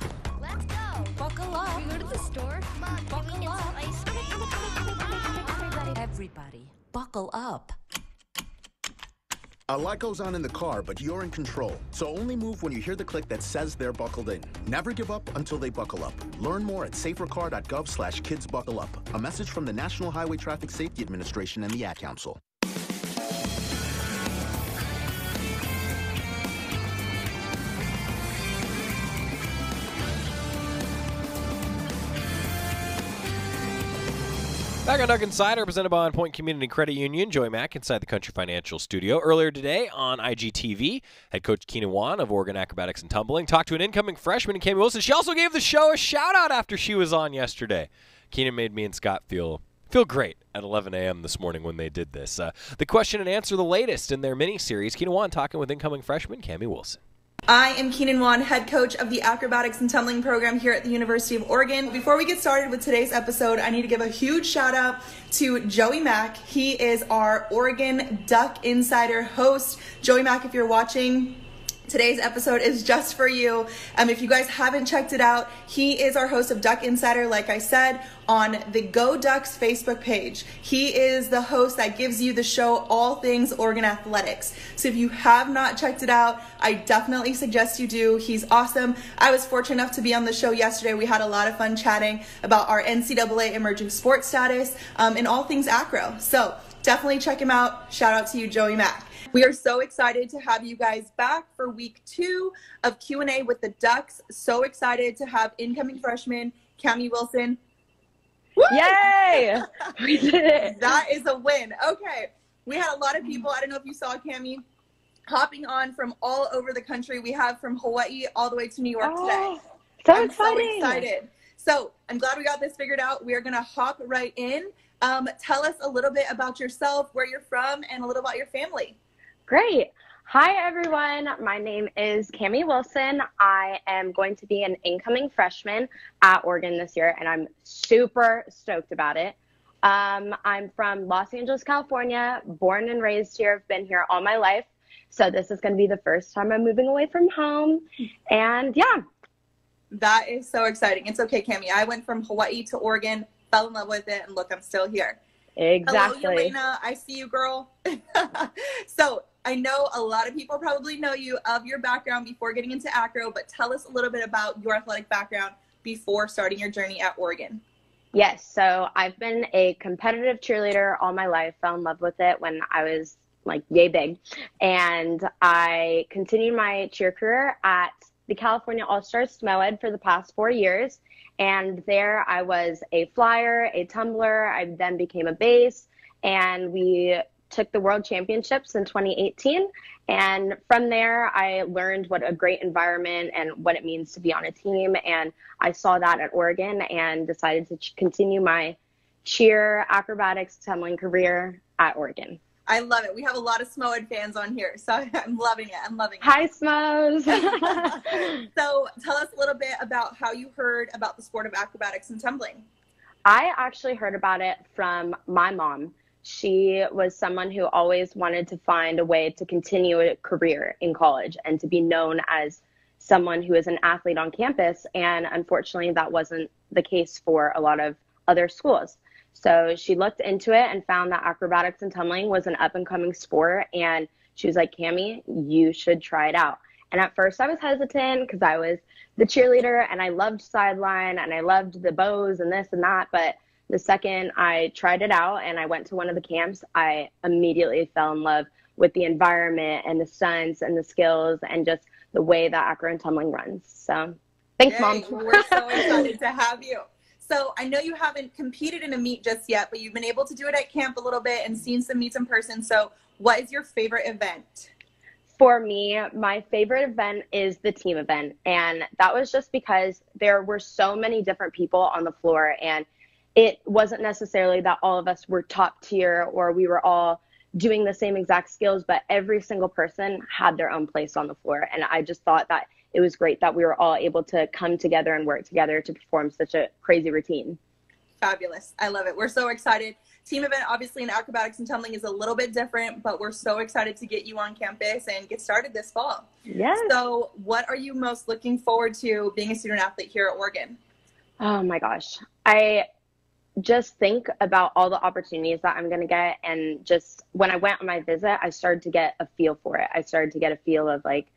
Let's go. Buckle up. Can we go to the store? Mom, can Buckle we get up. some ice cream? Everybody. Everybody, buckle up. A lot goes on in the car, but you're in control. So only move when you hear the click that says they're buckled in. Never give up until they buckle up. Learn more at safercar.gov slash kids buckle up. A message from the National Highway Traffic Safety Administration and the Ad Council. Back on Duck Insider, presented by On Point Community Credit Union. Joey Mac inside the Country Financial Studio. Earlier today on IGTV, head coach Keenyn Won of Oregon Acrobatics and Tumbling talked to an incoming freshman, Cami Wilson. She also gave the show a shout out after she was on yesterday. Keenyn made me and Scott feel feel great at 11 a.m. this morning when they did this. Uh, the question and answer, the latest in their mini series. Keenyn Won talking with incoming freshman Cami Wilson. I am Keenyn Won, head coach of the Acrobatics and Tumbling program here at the University of Oregon. Before we get started with today's episode, I need to give a huge shout out to Joey Mac. He is our Oregon Duck Insider host. Joey Mac, if you're watching, Today's episode is just for you. Um, if you guys haven't checked it out, he is our host of Duck Insider, like I said, on the Go Ducks Facebook page. He is the host that gives you the show all things Oregon athletics. So if you have not checked it out, I definitely suggest you do. He's awesome. I was fortunate enough to be on the show yesterday. We had a lot of fun chatting about our NCAA emerging sports status um, and all things acro. So definitely check him out. Shout out to you, Joey Mac. We are so excited to have you guys back for week two of Q&A with the Ducks. So excited to have incoming freshman Cami Wilson. Woo! Yay! We did it. That is a win. Okay. We had a lot of people. I don't know if you saw Cami hopping on from all over the country. We have from Hawaii all the way to New York Oh, today. so I'm exciting. so excited. So I'm glad we got this figured out. We are going to hop right in. Um, tell us a little bit about yourself, where you're from, and a little about your family. Great. Hi, everyone. My name is Cami Wilson. I am going to be an incoming freshman at Oregon this year, and I'm super stoked about it. Um, I'm from Los Angeles, California, born and raised here. I've been here all my life. So this is going to be the first time I'm moving away from home. And yeah. That is so exciting. It's okay, Cami. I went from Hawaii to Oregon, fell in love with it, and look, I'm still here. Exactly. Hello, Elena. I see you, girl. so I know a lot of people probably know you of your background before getting into acro, but tell us a little bit about your athletic background before starting your journey at Oregon. Yes, so I've been a competitive cheerleader all my life. Fell in love with it when I was like yay big, and I continued my cheer career at the California All Stars SMOED for the past four years. And there I was a flyer, a tumbler. I then became a base, and we took the World Championships in 2018. And from there, I learned what a great environment and what it means to be on a team. And I saw that at Oregon and decided to ch- continue my cheer, acrobatics, tumbling career at Oregon. I love it. We have a lot of Smoed fans on here, so I'm loving it. I'm loving it. Hi, Smos. so tell us a little bit about how you heard about the sport of acrobatics and tumbling. I actually heard about it from my mom. She was someone who always wanted to find a way to continue a career in college and to be known as someone who is an athlete on campus. And unfortunately, that wasn't the case for a lot of other schools. So she looked into it and found that acrobatics and tumbling was an up and coming sport. And she was like, Cami, you should try it out. And at first I was hesitant because I was the cheerleader and I loved sideline and I loved the bows and this and that. But the second I tried it out and I went to one of the camps, I immediately fell in love with the environment and the stunts and the skills and just the way that acro and tumbling runs. So thanks, Yay, mom. We're so excited to have you. So I know you haven't competed in a meet just yet, but you've been able to do it at camp a little bit and seen some meets in person. So what is your favorite event? For me, my favorite event is the team event. And that was just because there were so many different people on the floor. And it wasn't necessarily that all of us were top tier or we were all doing the same exact skills, but every single person had their own place on the floor. And I just thought that it was great that we were all able to come together and work together to perform such a crazy routine. Fabulous. I love it. We're so excited. Team event, obviously, in acrobatics and tumbling is a little bit different, but we're so excited to get you on campus and get started this fall. Yes. So, what are you most looking forward to being a student athlete here at Oregon? Oh my gosh. I just think about all the opportunities that I'm going to get. And just when I went on my visit, I started to get a feel for it. I started to get a feel of like,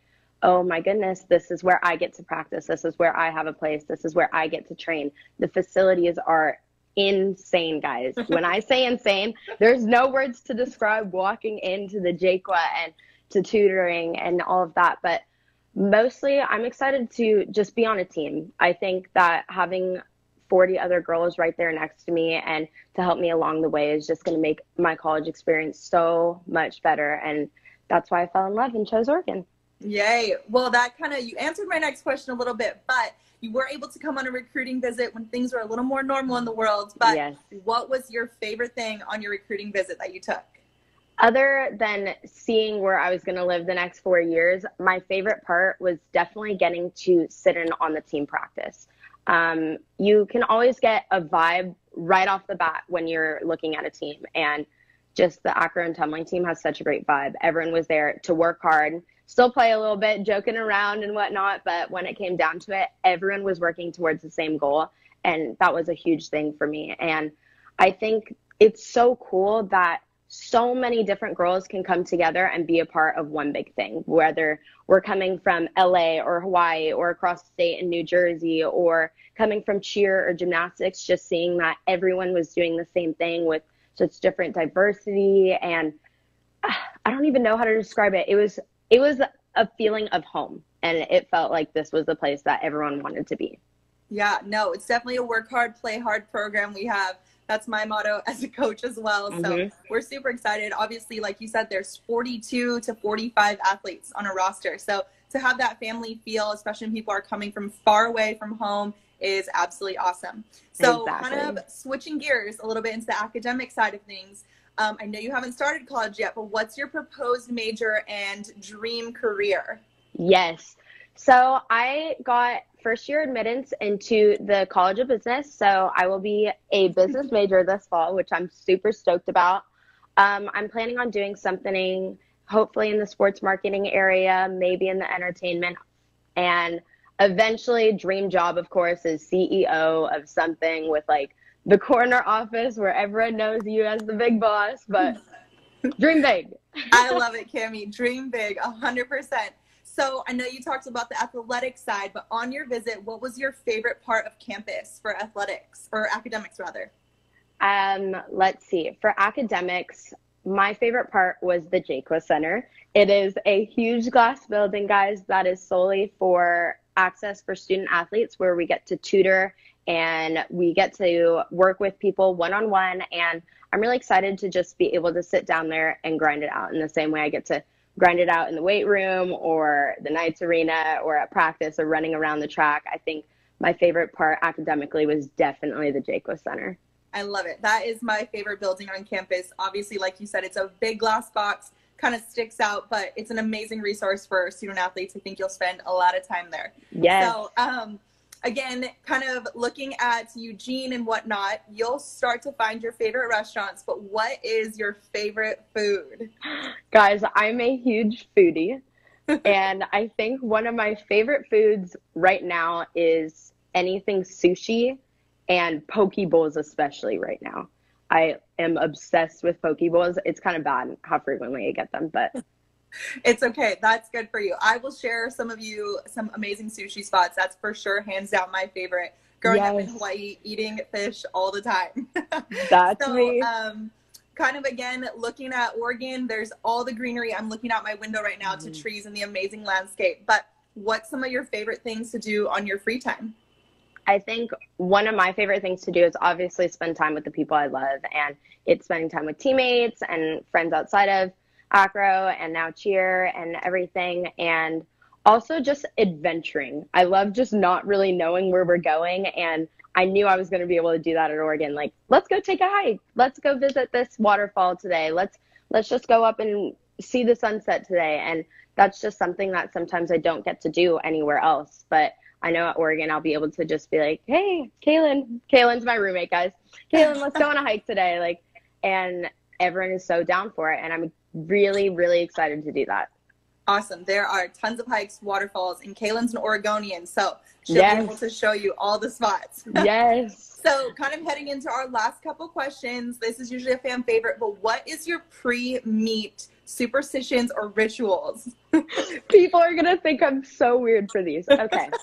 oh my goodness, this is where I get to practice. This is where I have a place. This is where I get to train. The facilities are insane, guys. when I say insane, there's no words to describe walking into the Jaqua and to tutoring and all of that. But mostly, I'm excited to just be on a team. I think that having 40 other girls right there next to me and to help me along the way is just going to make my college experience so much better. And that's why I fell in love and chose Oregon. Yay. Well, that kind of, you answered my next question a little bit, but you were able to come on a recruiting visit when things were a little more normal in the world. But Yes. what was your favorite thing on your recruiting visit that you took? Other than seeing where I was going to live the next four years, my favorite part was definitely getting to sit in on the team practice. Um, you can always get a vibe right off the bat when you're looking at a team. And just the acro and tumbling team has such a great vibe. Everyone was there to work hard, still play a little bit, joking around and whatnot. But when it came down to it, everyone was working towards the same goal. And that was a huge thing for me. And I think it's so cool that so many different girls can come together and be a part of one big thing, whether we're coming from LA or Hawaii or across the state in New Jersey or coming from cheer or gymnastics, just seeing that everyone was doing the same thing with such different diversity and ah, I don't even know how to describe it. It was it was a feeling of home and it felt like this was the place that everyone wanted to be. Yeah, no, it's definitely a work hard, play hard program we have. That's my motto as a coach as well. So Mhm. we're super excited. Obviously, like you said, there's 42 to 45 athletes on a roster. So to have that family feel, especially when people are coming from far away from home, is absolutely awesome. So kind of switching gears a little bit into the academic side of things. Um, I know you haven't started college yet, but what's your proposed major and dream career? Yes. So I got first year admittance into the College of Business. So I will be a business major this fall, which I'm super stoked about. Um, I'm planning on doing something hopefully in the sports marketing area, maybe in the entertainment, and eventually, dream job, of course, is CEO of something with like the corner office where everyone knows you as the big boss, but dream big. I love it, Cami. Dream big, 100%. So I know you talked about the athletic side, but on your visit, what was your favorite part of campus for athletics or academics rather? Um, let's see. For academics, my favorite part was the Jaqua Center. It is a huge glass building, guys, that is solely for access for student athletes where we get to tutor and we get to work with people one on one. And I'm really excited to just be able to sit down there and grind it out in the same way I get to grind it out in the weight room or the Knights Arena or at practice or running around the track. I think my favorite part academically was definitely the Jaqua Center. I love it. That is my favorite building on campus. Obviously, like you said, it's a big glass box, kind of sticks out, but it's an amazing resource for student athletes. I think you'll spend a lot of time there. Yes. So, um, again, kind of looking at Eugene and whatnot, you'll start to find your favorite restaurants, but what is your favorite food? Guys, I'm a huge foodie. and I think one of my favorite foods right now is anything sushi and poke bowls, especially right now. I am obsessed with poke bowls. It's kind of bad how frequently I get them, but it's okay. That's good for you. I will share some of you some amazing sushi spots. That's for sure, hands down, my favorite. Growing yes. up in Hawaii, eating fish all the time. That's so, me. Um, kind of again looking at Oregon. There's all the greenery. I'm looking out my window right now mm-hmm. to trees and the amazing landscape. But what's some of your favorite things to do on your free time? I think one of my favorite things to do is obviously spend time with the people I love, and it's spending time with teammates and friends outside of acro and now cheer and everything, and also just adventuring. I love just not really knowing where we're going, and I knew I was going to be able to do that at Oregon. Like, let's go take a hike. Let's go visit this waterfall today. Let's let's just go up and see the sunset today. And that's just something that sometimes I don't get to do anywhere else. But I know at Oregon I'll be able to just be like, hey, Kaylin, Kaylin's my roommate, guys. Kaylin, let's go on a hike today. Like, and everyone is so down for it. And I'm really, really excited to do that. Awesome. There are tons of hikes, waterfalls, and Kaylin's an Oregonian, so she'll yes. be able to show you all the spots. yes. So, kind of heading into our last couple questions. This is usually a fan favorite, but what is your pre-meet superstitions or rituals? People are gonna think I'm so weird for these. Okay.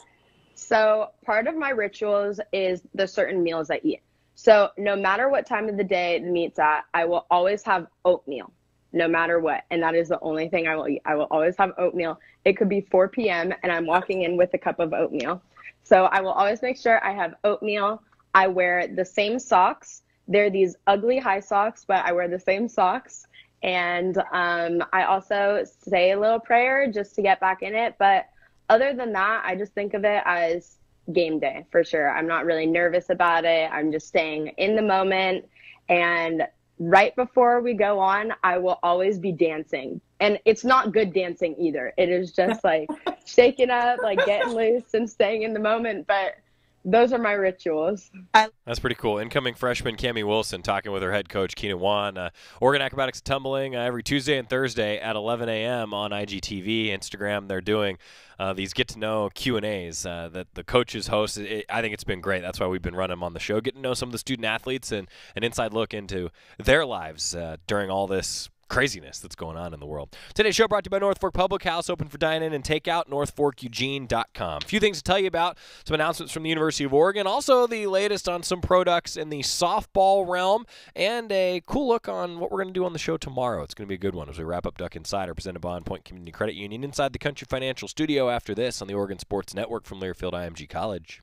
So part of my rituals is the certain meals I eat. So no matter what time of the day the meet's at, I will always have oatmeal, no matter what. And that is the only thing I will eat. I will always have oatmeal. It could be 4 p.m. and I'm walking in with a cup of oatmeal. So I will always make sure I have oatmeal. I wear the same socks. They're these ugly high socks, but I wear the same socks. And um, I also say a little prayer just to get back in it. But other than that, I just think of it as game day for sure. I'm not really nervous about it. I'm just staying in the moment. And right before we go on, I will always be dancing. And it's not good dancing either. It is just like shaking up, like getting loose and staying in the moment. But those are my rituals. That's pretty cool. Incoming freshman Cami Wilson talking with her head coach Keenyn Won. Uh, Oregon Acrobatics Tumbling uh, every Tuesday and Thursday at 11 a.m. on IGTV, Instagram. They're doing uh, these get to know Q and A's uh, that the coaches host. It, I think it's been great. That's why we've been running them on the show, getting to know some of the student athletes and an inside look into their lives uh, during all this craziness that's going on in the world. Today's show brought to you by North Fork Public House, open for dine-in and takeout, northforkeugene.com. A few things to tell you about, some announcements from the University of Oregon, also the latest on some Pro Ducks in the softball realm, and a cool look on what we're going to do on the show tomorrow. It's going to be a good one as we wrap up Duck Insider, presented by On Point Community Credit Union, inside the Country Financial Studio after this on the Oregon Sports Network from Learfield IMG College.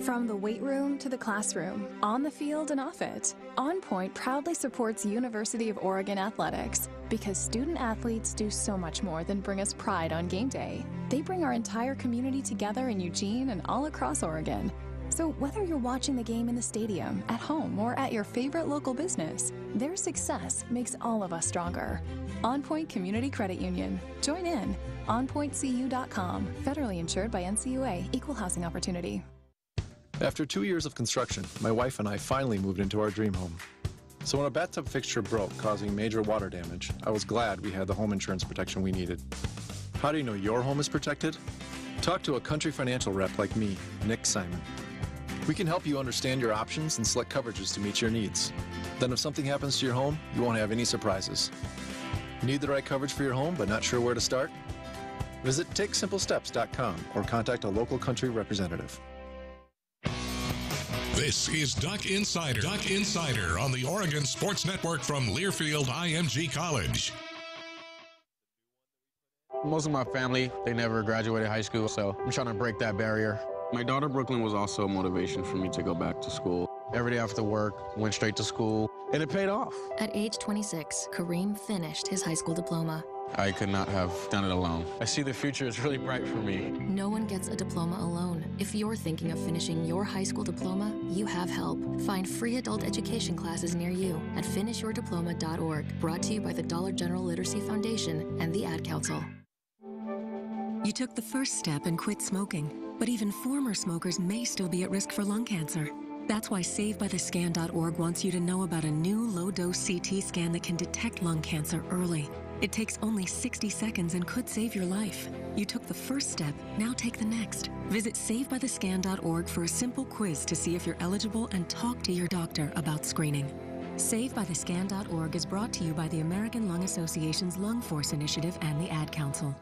From the weight room to the classroom, on the field and off it, On Point proudly supports University of Oregon athletics because student athletes do so much more than bring us pride on game day. They bring our entire community together in Eugene and all across Oregon. So, whether you're watching the game in the stadium, at home, or at your favorite local business, their success makes all of us stronger. On Point Community Credit Union. Join in. OnPointCU.com. Federally insured by NCUA. Equal housing opportunity. After two years of construction, my wife and I finally moved into our dream home. So when a bathtub fixture broke, causing major water damage, I was glad we had the home insurance protection we needed. How do you know your home is protected? Talk to a country financial rep like me, Nick Simon. We can help you understand your options and select coverages to meet your needs. Then if something happens to your home, you won't have any surprises. Need the right coverage for your home but not sure where to start? Visit TakeSimpleSteps.com or contact a local country representative. This is Duck Insider. Duck Insider on the Oregon Sports Network from Learfield IMG College. Most of my family, they never graduated high school, so I'm trying to break that barrier. My daughter Brooklyn was also a motivation for me to go back to school. Every day after work, went straight to school, and it paid off. At age 26, Kareem finished his high school diploma. I could not have done it alone. I see the future is really bright for me. No one gets a diploma alone. If you're thinking of finishing your high school diploma, you have help. Find free adult education classes near you at finishyourdiploma.org. Brought to you by the Dollar General Literacy Foundation and the Ad Council. You took the first step and quit smoking, but even former smokers may still be at risk for lung cancer. That's why SaveByTheScan.org wants you to know about a new low dose CT scan that can detect lung cancer early. It takes only 60 seconds and could save your life. You took the first step, now take the next. Visit SaveByTheScan.org for a simple quiz to see if you're eligible and talk to your doctor about screening. SaveByTheScan.org is brought to you by the American Lung Association's Lung Force Initiative and the Ad Council.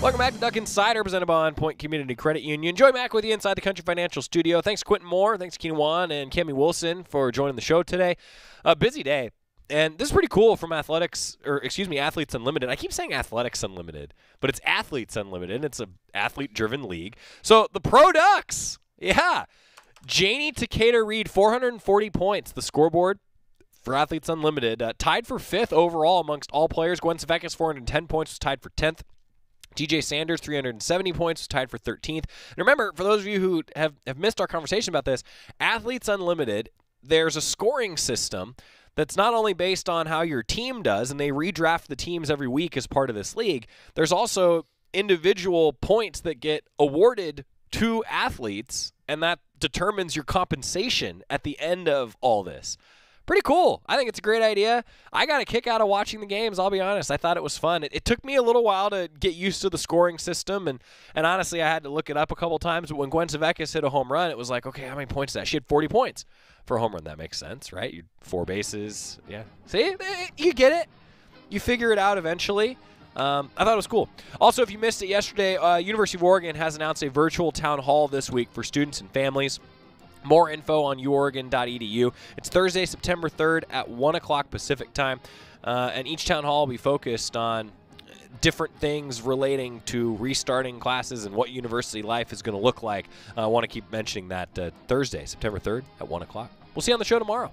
Welcome back to Duck Insider, presented by On Point Community Credit Union. Joey Mac with you inside the Country Financial Studio. Thanks, Quinton Moore. Thanks, Keenyn Won and Cami Wilson for joining the show today. A busy day. And this is pretty cool from Athletics, or excuse me, Athletes Unlimited. I keep saying Athletics Unlimited, but it's Athletes Unlimited. It's a athlete-driven league. So the Pro Ducks, yeah. Janie Takeda Reed, 440 points. The scoreboard for Athletes Unlimited, uh, tied for fifth overall amongst all players. Gwen Svekis, 410 points, was tied for 10th. DJ Sanders, 370 points, tied for 13th. And remember, for those of you who have, have missed our conversation about this, Athletes Unlimited, there's a scoring system that's not only based on how your team does, and they redraft the teams every week as part of this league, there's also individual points that get awarded to athletes, and that determines your compensation at the end of all this pretty cool. I think it's a great idea. I got a kick out of watching the games. I'll be honest. I thought it was fun. It, it, took me a little while to get used to the scoring system, and and honestly, I had to look it up a couple times. But when Gwen Svekis hit a home run, it was like, okay, how many points is that? She had 40 points for a home run. That makes sense, right? You four bases. Yeah. See, you get it. You figure it out eventually. Um, I thought it was cool. Also, if you missed it yesterday, uh, University of Oregon has announced a virtual town hall this week for students and families. More info on uoregon.edu. It's Thursday, September 3rd at 1 o'clock Pacific time. Uh, and each town hall will be focused on different things relating to restarting classes and what university life is going to look like. Uh, I want to keep mentioning that uh, Thursday, September 3rd at 1 o'clock. We'll see you on the show tomorrow.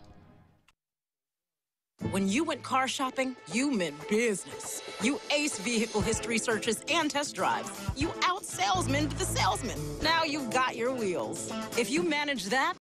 When you went car shopping, you meant business. You ace vehicle history searches and test drives. You out salesman the salesman. Now you've got your wheels. If you manage that,